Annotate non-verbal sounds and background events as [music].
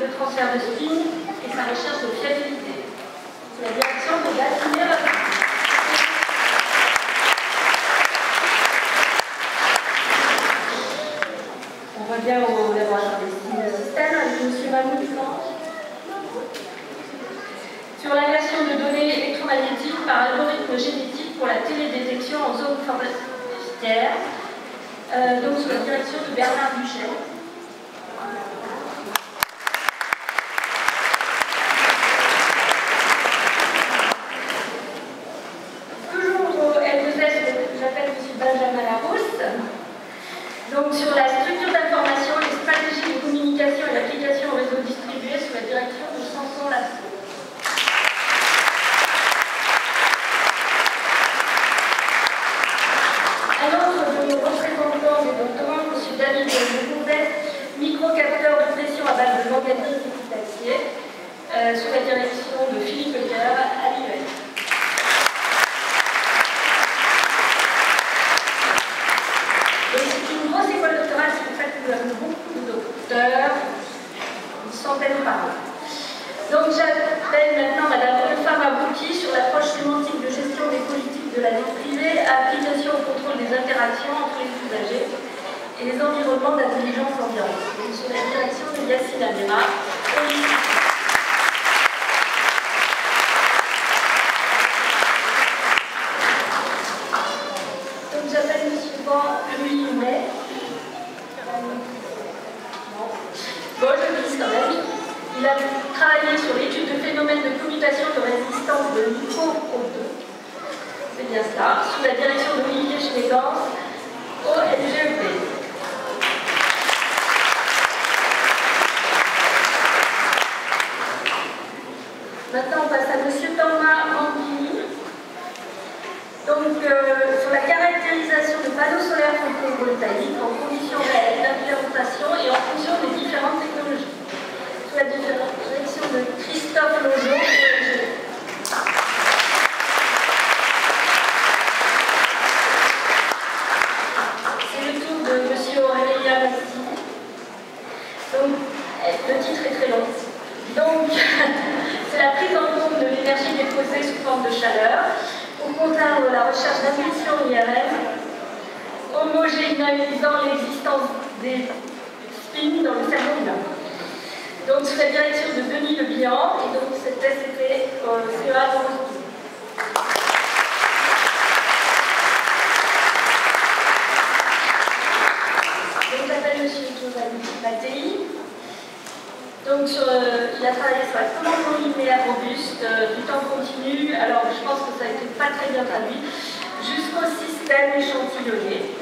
de transfert de spin et sa recherche de fiabilité. C'est la direction de Vladimir On revient au laboratoire des systèmes avec M. Mamou Sur l'inversion de données électromagnétiques par algorithme génétique pour la télédétection en zone forestière, euh, donc sous la direction de Bernard Duchel. Donc sur la structure d'information, les stratégies de communication et l'application au réseau distribué sous la direction de Samson Lasso. Un autre de nos représentants des doctorants, M. David Bourdet, micro-capteur de pression à base de manganèse et d'acier, euh, sous la direction de Philippe Coeur à l'IES. une centaine par an. Donc j'appelle maintenant Madame Olfa Mabouki sur l'approche sémantique de gestion des politiques de la vie privée, application au contrôle des interactions entre les usagers et les environnements d'intelligence environnante. Donc la direction de Yassine Amira. Donc j'appelle M. Louis Moulet. Bon, je quand même. Il a travaillé sur l'étude de phénomènes de commutation de résistance de micro 2 C'est bien cela, sous la direction d'Olivier Schneegans au LGEP. Maintenant, on passe à M. Thomas Mangini. Donc, euh, sur la caractérisation de panneaux solaires photovoltaïques en conditions réelles d'implémentation et en fonction des différentes technologies. Sous la direction de Christophe Lojo. C'est le tour de M. Aurélien Bassi. Donc, le titre est très long. Donc, [laughs] c'est la prise en compte de l'énergie déposée sous forme de chaleur au contraire de la recherche d'impulsion IRM, homogénéisant l'existence des spins dans le cerveau humain. Donc sous la direction de Denis Le Bihan, et donc cette test était euh, CEA dans Donc j'appelle M. Giovanni Mattei. Donc euh, il a travaillé sur la commande linéaire robuste, euh, du temps continu, alors je pense que ça a été pas très bien traduit, jusqu'au système échantillonné.